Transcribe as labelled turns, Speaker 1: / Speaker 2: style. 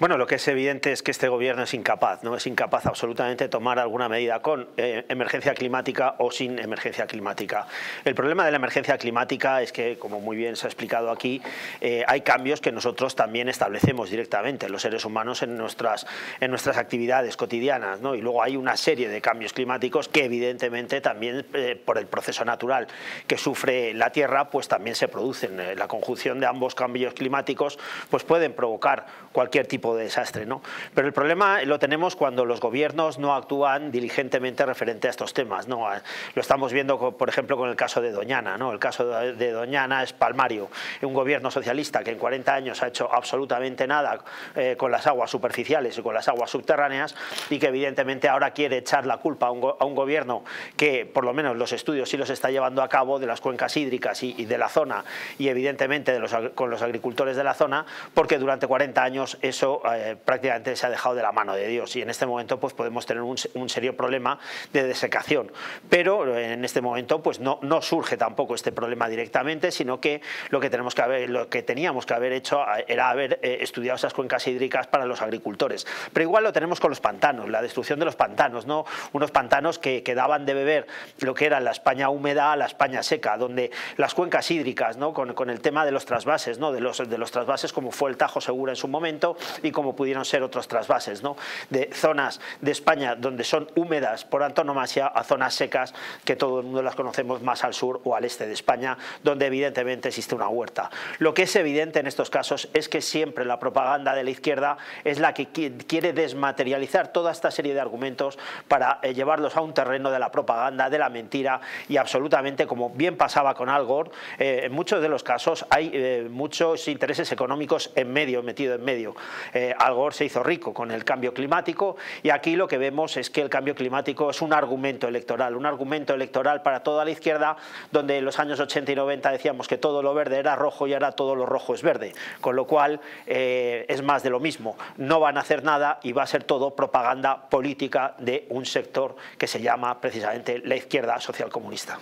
Speaker 1: Bueno, lo que es evidente es que este gobierno es incapaz, ¿no? Es incapaz absolutamente de tomar alguna medida con eh, emergencia climática o sin emergencia climática. El problema de la emergencia climática es que, como muy bien se ha explicado aquí, eh, hay cambios que nosotros también establecemos directamente, los seres humanos, en nuestras, en nuestras actividades cotidianas, ¿no? Y luego hay una serie de cambios climáticos que evidentemente también eh, por el proceso natural que sufre la Tierra, pues también se producen. La conjunción de ambos cambios climáticos pues pueden provocar cualquier tipo de desastre. ¿no? Pero el problema lo tenemos cuando los gobiernos no actúan diligentemente referente a estos temas. ¿no? Lo estamos viendo, por ejemplo, con el caso de Doñana. ¿no? El caso de Doñana es palmario. Un gobierno socialista que en 40 años ha hecho absolutamente nada eh, con las aguas superficiales y con las aguas subterráneas y que evidentemente ahora quiere echar la culpa a un, gobierno que por lo menos los estudios sí los está llevando a cabo de las cuencas hídricas y, de la zona y evidentemente con los agricultores de la zona porque durante 40 años eso eh, prácticamente se ha dejado de la mano de Dios y en este momento pues podemos tener un, serio problema de desecación. Pero eh, en este momento pues no, surge tampoco este problema directamente, sino que lo que, tenemos que haber, lo que teníamos que haber hecho eh, era haber estudiado esas cuencas hídricas para los agricultores. Pero igual lo tenemos con los pantanos, la destrucción de los pantanos, ¿no? unos pantanos que, daban de beber lo que era la España húmeda a la España seca, donde las cuencas hídricas, ¿no? con, con el tema de los trasvases, ¿no? de, los, de los trasvases como fue el Tajo Segura en su momento y como pudieron ser otros trasvases, ¿no? de zonas de España donde son húmedas por antonomasia a zonas secas que todo el mundo las conocemos más al sur o al este de España, donde evidentemente existe una huerta. Lo que es evidente en estos casos es que siempre la propaganda de la izquierda es la que quiere desmaterializar toda esta serie de argumentos para eh, llevarlos a un terreno de la propaganda, de la mentira y absolutamente, como bien pasaba con Al Gore, eh, en muchos de los casos hay eh, muchos intereses económicos en medio, metido en medio. Eh, Al Gore se hizo rico con el cambio climático y aquí lo que vemos es que el cambio climático es un argumento electoral, un argumento electoral para toda la izquierda, donde en los años 80 y 90 decíamos que todo lo verde era rojo y ahora todo lo rojo es verde, con lo cual eh, es más de lo mismo, no van a hacer nada y va a ser todo propaganda política de un sector que se llama precisamente la izquierda social comunista.